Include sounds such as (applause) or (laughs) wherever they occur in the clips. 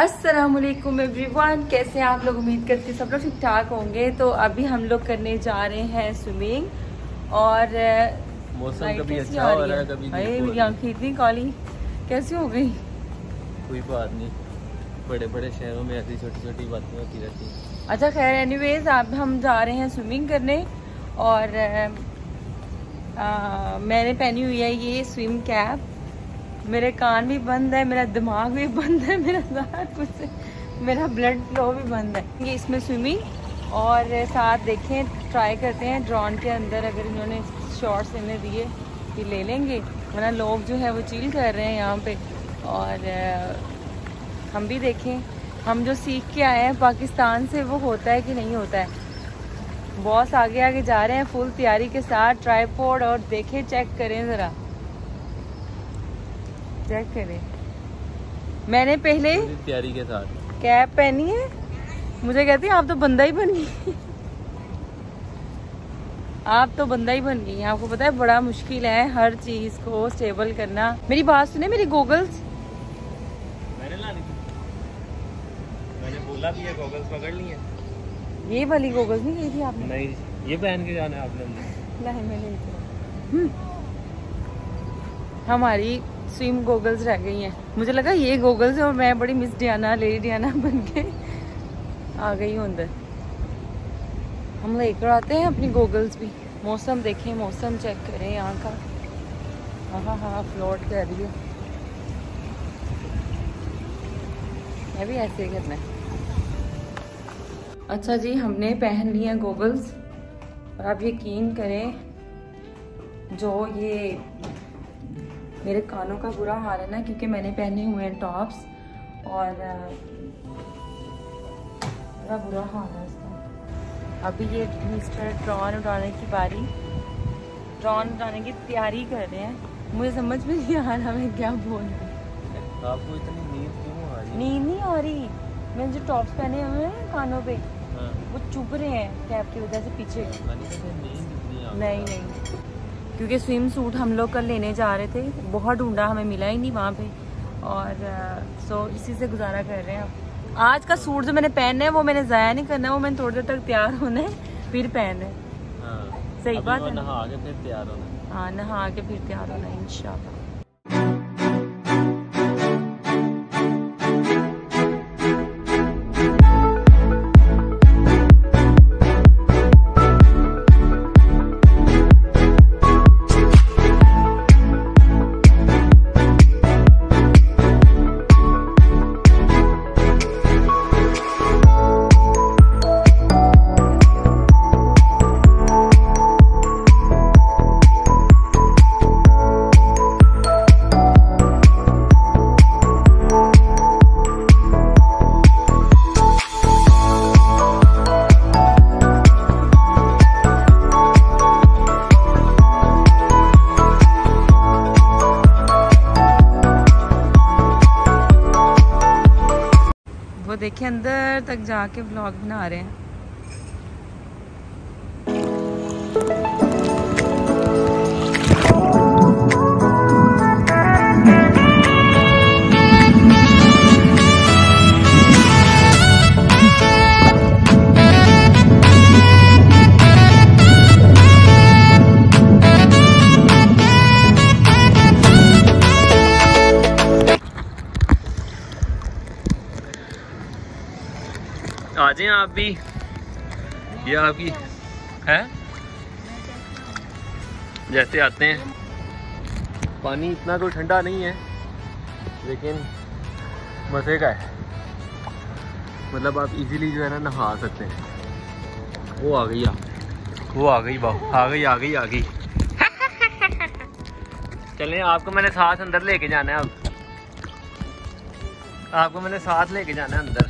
अस्सलाम वालेकुम एवरीवन कैसे हैं आप लोग? उम्मीद करती सब लोग ठीक ठाक होंगे। तो अभी हम लोग करने जा रहे हैं स्विमिंग और मौसम कभी अच्छा हो रहा है? कभी अरे मेरी आँखें इतनी काली? कैसी हो गई? कोई बात नहीं। बड़े बड़े शहरों में ऐसी छोटी छोटी बातें होती रहती हैं। अच्छा खैर एनीवेज अब हम जा रहे हैं स्विमिंग करने और अ, मैंने पहनी हुई है ये स्विम कैप मेरे कान भी बंद है, मेरा दिमाग भी बंद है, मेरा सारा कुछ मेरा ब्लड फ्लो भी बंद है। ये इसमें स्विमिंग और साथ देखें ट्राई करते हैं ड्रॉन के अंदर, अगर इन्होंने शॉर्ट्स इन्हें दिए कि ले लेंगे। वरना लोग जो है वो चील कर रहे हैं यहाँ पे। और हम भी देखें, हम जो सीख के आए हैं पाकिस्तान से, वो होता है कि नहीं होता है? बॉस आगे आगे जा रहे हैं फुल तैयारी के साथ ट्राईपोर्ड और देखें चेक करें ज़रा। चेक करें। मैंने पहले तैयारी के साथ। कैप पहनी है। मुझे कहती है आप तो बंदा ही बन गई आप तो बंदा ही बन गई आपको पता है बड़ा मुश्किल है हर चीज़ को स्टेबल करना। मेरी बात सुने मेरी गूगल्स मैंने लानी थी। मैंने बोला भी है गॉगल्स पकड़ ली है। ये वाली गूगल्स नहीं की थी आपने? नहीं ये पहन के जाना है आपने। नहीं मैंने हम्म। हमारी स्विम गोगल्स रह गई हैं। मुझे लगा ये गोगल्स और मैं बड़ी मिस डियाना लेडी डियाना बन के आ गई हूँ अंदर। हम लेकर आते हैं अपनी गोगल्स भी। मौसम देखें, मौसम चेक करें यहाँ का। हाँ हाँ फ्लोट कर रही है। मैं भी ऐसे ही करना है। अच्छा जी, हमने पहन लिए गोगल्स और आप यकीन करें, जो ये मेरे कानों का बुरा हाल है ना क्योंकि मैंने पहने हुए हैं टॉप्स और बड़ा बुरा हाल है इसका। अभी ये मिस्टर ड्रॉन उठाने की बारी। ड्रॉन उठाने की तैयारी कर रहे हैं। मुझे समझ में नहीं आ रहा मैं क्या बोल रही आपको इतनी नींद क्यों आ रही नींद नहीं आ रही। मैंने जो टॉप्स पहने हुए हैं कानों पे हाँ, वो चुभ रहे हैं कैप की वजह से पीछे। नहीं नहीं। क्योंकि स्विम सूट हम लोग कल लेने जा रहे थे बहुत ढूंढा हमें मिला ही नहीं वहाँ पे। और सो इसी से गुजारा कर रहे हैं आज का सूट जो मैंने पहनना है वो मैंने ज़ाया नहीं करना है वो मैंने थोड़ी देर तक तैयार होना है फिर पहनना है। हाँ। सही बात है नहा के फिर तैयार होना हाँ नहा के फिर तैयार होना है इंशाल्लाह। देखिए अंदर तक जाके ब्लॉग बना रहे हैं। आ जाए आप भी। ये आपकी, है? जैसे आते हैं। पानी इतना तो ठंडा नहीं है, लेकिन मज़े का है। मतलब आप इजीली जो है ना नहा सकते हैं। वो आ गई आप। वो आ गई वाह आ गई आ गई आ गई। चलें, आपको मैंने साथ अंदर लेके जाना है अब। आपको मैंने साथ लेके जाना है अंदर।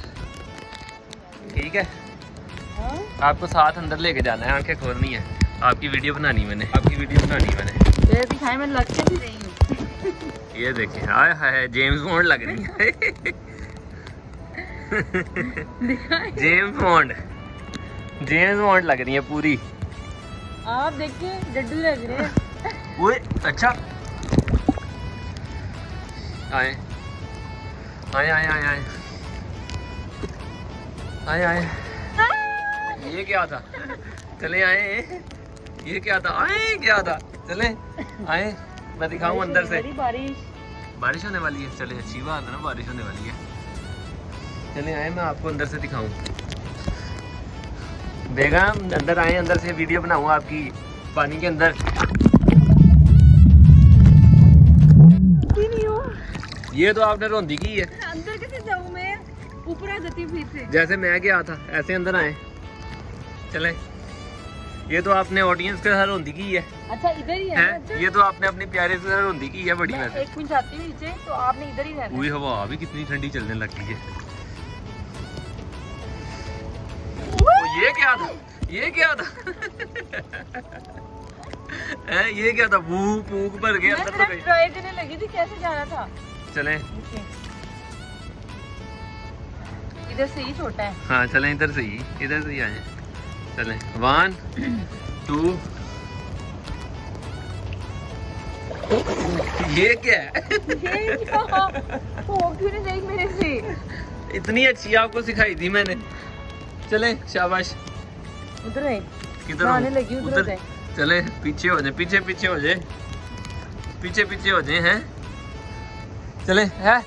ठीक है? हाँ? आपको साथ अंदर लेके जाना है आँखें खोलनी है। आपकी वीडियो बनानी मैंने। आपकी वीडियो बनानी मैंने। फिर दिखाई मैं भी रही हूँ। (laughs) ये देखें हाय हाय जेम्स बॉन्ड लग रही है। James bond. जेम्स बॉन्ड लग रही है पूरी। आप देखिए डड्डू लग रहे हैं। वो अच्छा। आए आए। आए आए आए। आए आए। (laughs) ये क्या था? चले आए। ये क्या था? आए क्या था? चले आए। मैं दिखाऊँ अंदर से। बारिश। बारिश होने वाली है। चले अच्छी बात है ना बारिश होने वाली है। चले आए मैं आपको अंदर से दिखाऊँ। बेगम अंदर आए अंदर से वीडियो बनाऊँ आपकी पानी के अंदर। ये तो आपने रोंदी की है। जैसे मैं गया था ऐसे अंदर आए। चले। ये तो आपने ऑडियंस के साथ रोंदी की है। अच्छा इधर ही है, हैं? अच्छा। ये तो आपने अपने प्यारे से साथ रोंदी की है बड़ी मैं एक मिनट आती हूँ नीचे तो आपने इधर ही रहना हुई हवा भी कितनी ठंडी चलने लग गई है। ओ, ये क्या था? ये क्या था? (laughs) हैं, ये क्या था? भूख भूख भर गया अंदर तो ट्राई करने लगी थी कैसे जाना था? चले। इधर से ही छोटा है। हाँ चले इधर से ही इधर से ही आ जाए। चले वन टू ये क्या है? ये क्या? हो क्यों नहीं रही मेरे से? इतनी अच्छी आपको सिखाई थी मैंने। चले शाबाश। उधर है किधर आने लगी उधर उधर। चले पीछे हो जाए पीछे पीछे हो जाए। पीछे पीछे हो जाए हैं। चले है।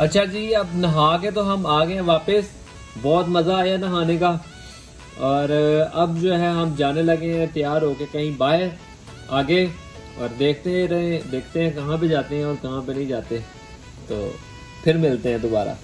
अच्छा जी, अब नहा के तो हम आ गए वापस। बहुत मज़ा आया नहाने का। और, अब जो है हम जाने लगे हैं, तैयार होके कहीं बाहर आगे। और देखते रहे, देखते हैं कहाँ पे जाते हैं और कहाँ पे नहीं जाते। तो फिर मिलते हैं दोबारा।